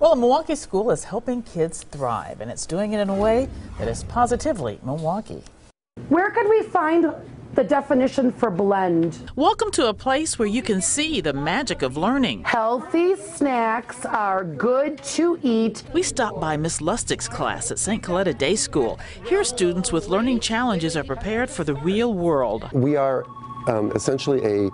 Well, a Milwaukee school is helping kids thrive, and it's doing it in a way that is positively Milwaukee. Where could we find the definition for blend? Welcome to a place where you can see the magic of learning. Healthy snacks are good to eat. We stopped by Miss Lustig's class at St. Coletta Day School. Here, students with learning challenges are prepared for the real world. We are um, essentially a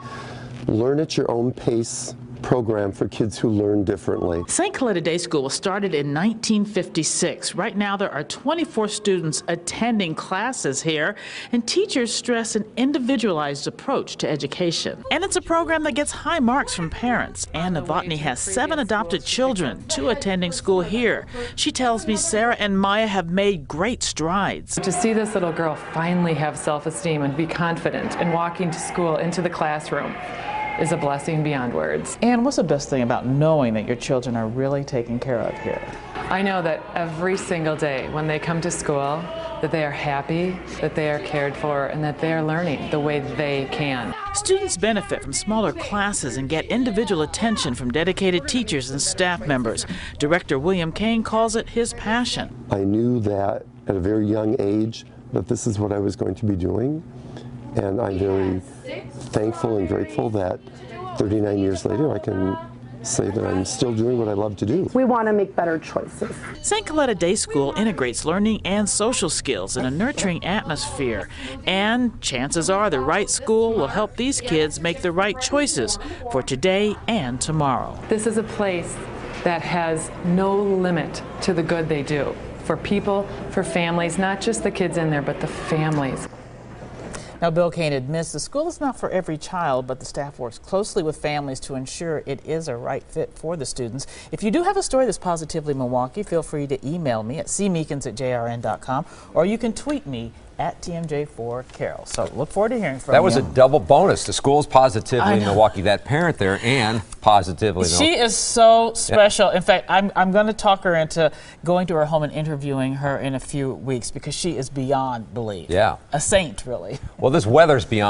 learn at your own pace program for kids who learn differently. St. Coletta Day School was started in 1956. Right now, there are 24 students attending classes here, and teachers stress an individualized approach to education. And it's a program that gets high marks from parents. Ann Novotny has seven adopted children, two attending school here. She tells me Sarah and Maya have made great strides. To see this little girl finally have self esteem and be confident in walking to school into the classroom is a blessing beyond words. And what's the best thing about knowing that your children are really taken care of here? I know that every single day when they come to school, that they are happy, that they are cared for, and that they are learning the way they can. Students benefit from smaller classes and get individual attention from dedicated teachers and staff members. Director William Kane calls it his passion. I knew that at a very young age that this is what I was going to be doing, and I'm very thankful and grateful that 39 years later I can say that I'm still doing what I love to do. We want to make better choices. St. Coletta Day School integrates learning and social skills in a nurturing atmosphere. And chances are the right school will help these kids make the right choices for today and tomorrow. This is a place that has no limit to the good they do for people, for families, not just the kids in there, but the families. Now, Bill Kane admits the school is not for every child, but the staff works closely with families to ensure it is a right fit for the students. If you do have a story that's positively Milwaukee, feel free to email me at cmeekins at jrn.com or you can tweet me at TMJ4Carol. So look forward to hearing from her. that you. was a double bonus. The school's positively know. Milwaukee. That parent there and positively. She is so special. In fact, I'm, I'm going to talk her into going to her home and interviewing her in a few weeks because she is beyond belief. Yeah. A saint, really. Well, this weather's beyond